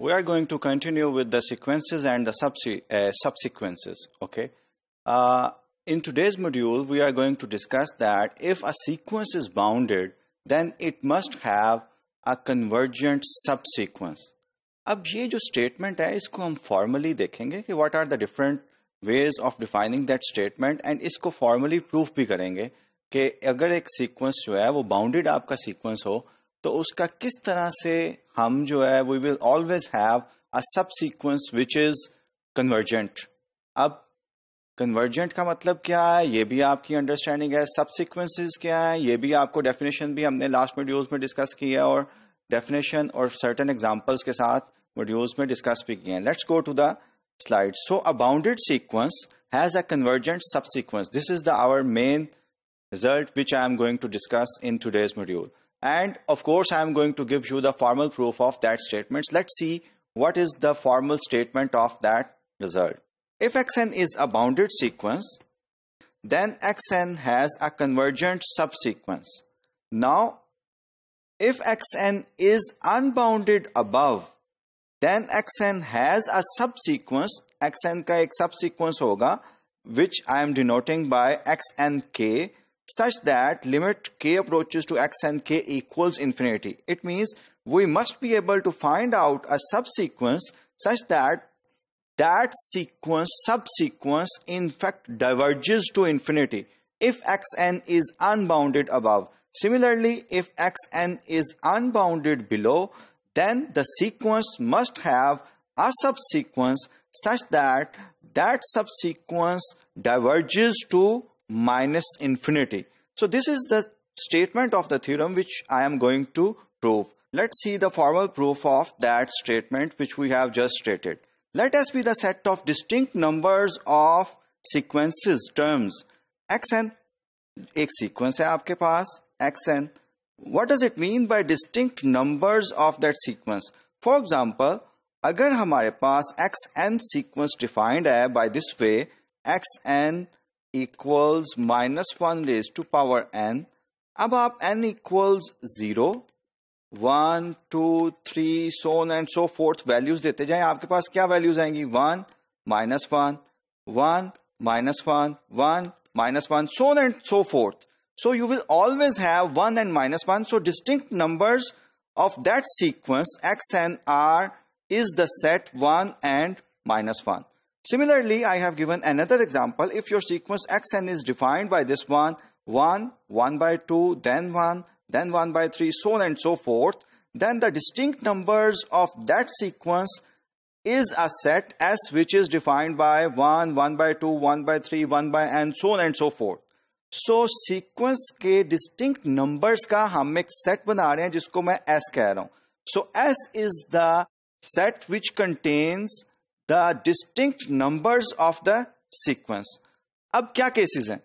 we are going to continue with the sequences and the subse uh, subsequences. Okay. Uh, in today's module, we are going to discuss that if a sequence is bounded, then it must have a convergent subsequence. अब ये जो statement है इसको हम formally देखेंगे कि what are the different ways of defining that statement and इसको formally proof भी करेंगे कि अगर एक सीक्वेंस जो है वो बाउंडेड आपका सीक्वेंस हो तो उसका किस तरह से हम जो है we will always have a subsequence which is convergent अब कन्वर्जेंट का मतलब क्या है? ये भी आपकी अंडरस्टैंडिंग है। सब सीक्वेंसेज क्या है? ये भी आपको डेफिनेशन भी हमने लास्ट वीडियोस में डिस्कस की है और डेफिनेशन और सर्टन एग्जांपल्स के साथ वीडियोस में डिस्कस भी किए हैं। Let's go to the slide so a bounded sequence has a convergent subsequence this is the our main result which I am going to discuss in today's module. And of course, I am going to give you the formal proof of that statement. Let's see what is the formal statement of that result. If xn is a bounded sequence, then xn has a convergent subsequence. Now, if xn is unbounded above, then xn has a subsequence, xn ka ek subsequence hoga, which I am denoting by xnk, such that limit k approaches to x and k equals infinity. It means we must be able to find out a subsequence such that that sequence, subsequence, in fact diverges to infinity if xn is unbounded above. Similarly, if xn is unbounded below, then the sequence must have a subsequence such that that subsequence diverges to minus infinity. So this is the statement of the theorem which I am going to prove. Let's see the formal proof of that statement which we have just stated. Let us be the set of distinct numbers of sequences terms xn एक sequence है आपके पास xn what does it mean by distinct numbers of that sequence for example अगर हमारे पास xn sequence defined है by this way xn equals minus 1 raised to power n अब आप n equals 0 1 2 3 so on and so forth values देते जाएं आपके पास क्या values आएंगी 1 minus 1 1 minus 1 1 minus 1 so on and so forth so you will always have 1 and minus 1 so distinct numbers of that sequence x and r is the set 1 and minus 1 Similarly, I have given another example. If your sequence xn is defined by this one, 1, 1 by 2, then 1, then 1 by 3, so on and so forth, then the distinct numbers of that sequence is a set S which is defined by 1, 1 by 2, 1 by 3, 1 by n, so on and so forth. So sequence के distinct numbers का हम एक set बना रहे हैं जिसको मैं S कह रहा हूं. So S is the set which contains the distinct numbers of the sequence अब क्या केसेस हैं?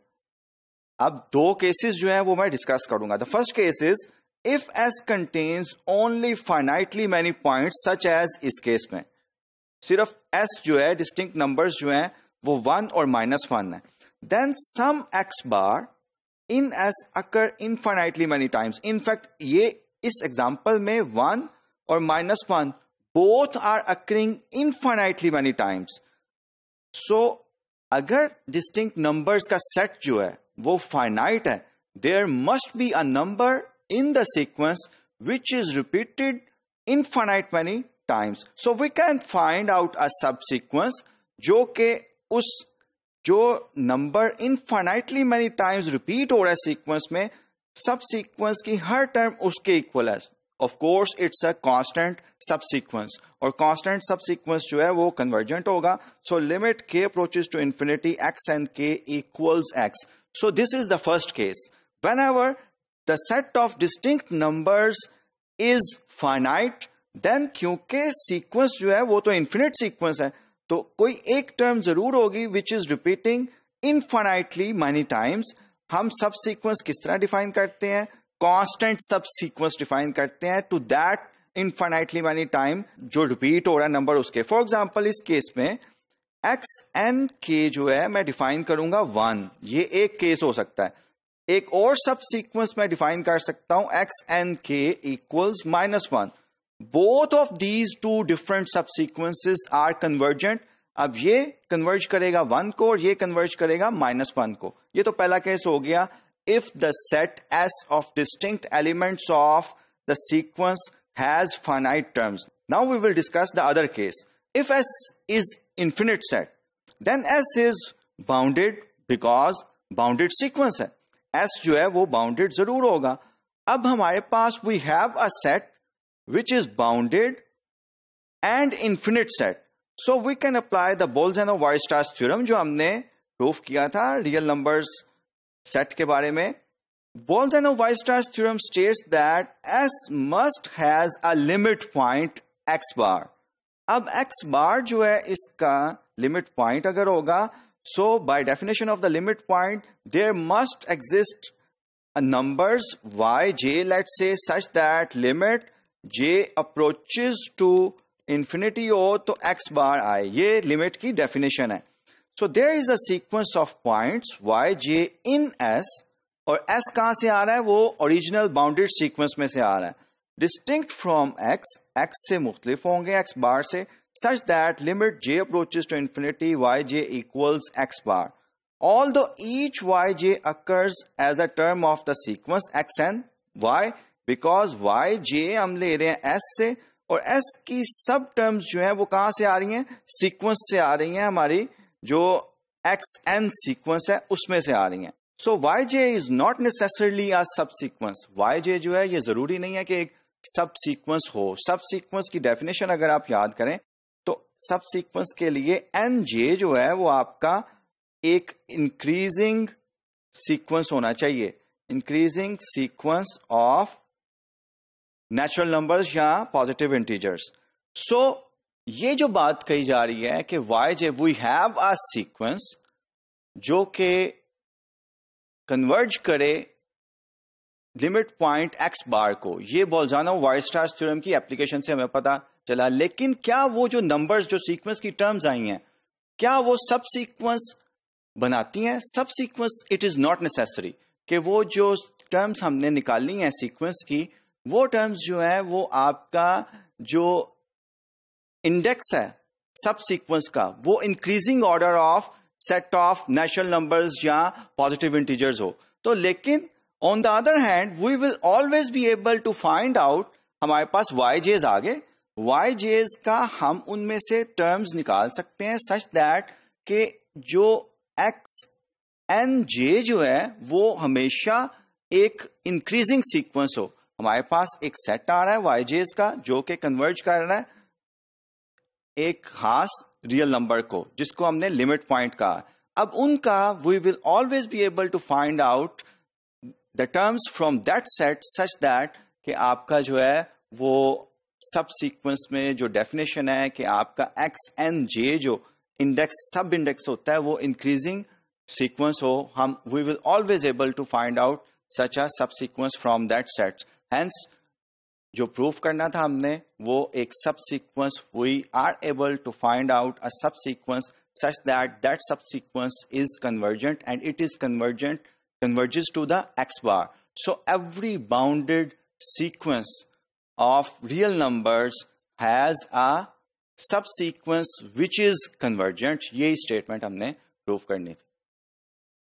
अब दो केसेस जो है वो मैं डिस्कस करूँगा। The first case is if S contains only finitely many point such as इस केस में, सिर्फ़ एस जो है डिस्टिंक्ट नंबर्स जो है, वो वन और माइनस वन है। Then some x bar in S occur infinitely many times in fact ये इस एग्ज़ाम्पल में वन और minus one both are occurring infinitely many times. So, अगर distinct numbers का set जो है वो finite है, there must be a number in the sequence which is repeated infinite many times. So we can find out a subsequence जो के उस जो number infinitely many times repeat हो रहा है सीक्वेंस में सब सीक्वेंस की हर टर्म उसके इक्वल है Of course it's a constant subsequence और कांस्टेंट सबसीक्वेंस जो है, वो कन्वर्जेंट होगा। So limit k approaches to infinity x and k equals x so this is the first case whenever the set of distinct numbers is finite then क्योंकि sequence जो है, वो तो इन्फिनिट सीक्वेंस है। तो कोई एक टर्म ज़रूर होगी which is repeating infinitely many times हम सब सीक्वेंस किस तरह डिफाइन करते हैं? कांस्टेंट सब सीक्वेंस डिफाइन करते हैं to that infinitely many time जो रिपीट हो रहा है नंबर उसके। फॉर एग्ज़ाम्पल इस केस में एक्स एन के जो है, मैं डिफाइन करूँगा वन ये एक केस हो सकता है। एक और सब सीक्वेंस मैं डिफाइन कर सकता हूँ x n k equals minus one both of these two different sub subsequences are convergent अब ये कन्वर्ज करेगा वन को और ये कन्वर्ज करेगा माइनस वन को। ये तो पहला केस हो गया। If the set S of distinct elements of the sequence has finite terms now we will discuss the other case if S is infinite set then S is bounded because bounded sequence है S जो है वो bounded जरूर होगा अब हमारे पास we have a set which is bounded and infinite set. So we can apply the Bolzano-Weierstrass theorem जो हमने प्रूफ किया था रियल नंबर्स set के बारे में Bolzano and Weierstrass theorem states that S must has a limit point x bar अब x बार जो है, इसका लिमिट पॉइंट अगर होगा so by definition of the limit point there must exist numbers y j let say such that limit j approaches to infinity हो तो x बार आए। ये लिमिट की डेफिनेशन है। So there is a sequence of points y j in S और S कहाँ से आ रहा है? वो ओरिजिनल बाउंडेड सीक्वेंस में से आ रहा है। डिस्टिंक्ट फ्रॉम एक्स एक्स से मुख्तलिफ़ होंगे एक्स बार से such that limit j approaches to infinity yj equals x bar. Although each yj occurs as a term of the sequence xn, y because y j हम ले रहे हैं S से और एस की सब टर्म्स जो है वो कहाँ से आ रही हैं? सीक्वेंस से आ रही हैं हमारी जो एक्स एन सीक्वेंस है, उसमें से आ रही हैं। So y j is not necessarily a subsequence y जे जो है, ये ज़रूरी नहीं है कि एक सब सीक्वेंस हो। सब सीक्वेंस की डेफिनेशन अगर आप याद करें तो सब सीक्वेंस के लिए एन जे जो है, वो आपका एक इंक्रीजिंग सीक्वेंस होना चाहिए। Increasing sequence of natural numbers या पॉजिटिव इंटीजर्स सो ये जो बात कही जा रही है कि y j we have a sequence जो कि कन्वर्ज करे लिमिट पॉइंट एक्स बार को। ये बोलजानो वाइस्टार्स थ्योरम की एप्लीकेशन से हमें पता चला, लेकिन क्या वो जो नंबर्स जो सीक्वेंस की टर्म्स आई हैं, क्या वो सब सीक्वेंस बनाती हैं? Subsequence it is not necessary कि वो जो टर्म्स हमने निकालनी है सीक्वेंस की, वो टर्म्स जो है, वो आपका जो इंडेक्स है सब सीक्वेंस का। वो increasing order of set of natural numbers या पॉजिटिव इंटीजर्स हो। तो लेकिन on the other hand we will always be able to find out हमारे पास वाई जेज आगे वाई जेज का हम उनमें से टर्म्स निकाल सकते हैं सच दैट के जो एक्स एन जे जो है, वो हमेशा एक इंक्रीजिंग सीक्वेंस हो। हमारे पास एक सेट आ रहा है वाई जेज का, जो कि कन्वर्ज कर रहा है। एक खास रियल नंबर को, जिसको हमने लिमिट पॉइंट कहा। अब उनका we will always be able to find out the terms from that set such that कि आपका जो है, वो सब सीक्वेंस में जो डेफिनेशन है कि आपका एक्स एन जे जो इंडेक्स सब इंडेक्स होता है, वो इंक्रीजिंग सीक्वेंस हो। हम we will always able to find out such a subsequence from that set hence जो प्रूफ करना था हमने, वो एक subsequence we are able to find out a subsequence such that that subsequence is convergent and it is convergent converges to the x bar so every bounded sequence of real numbers has a subsequence which is convergent ये statement हमने proof करनी थी